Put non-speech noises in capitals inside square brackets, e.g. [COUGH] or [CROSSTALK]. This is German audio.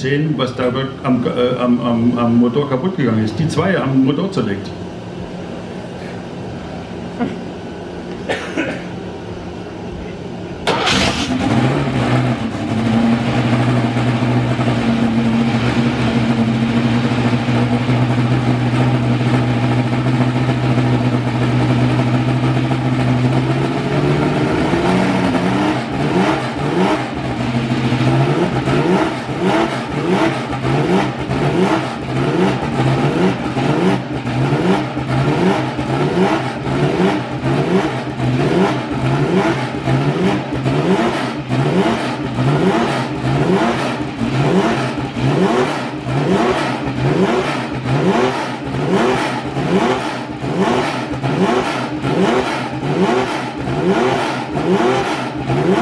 sehen, was da am, äh, am, am, am Motor kaputt gegangen ist. Die zwei haben den Motor zerlegt. [LAUGHS] Thank you.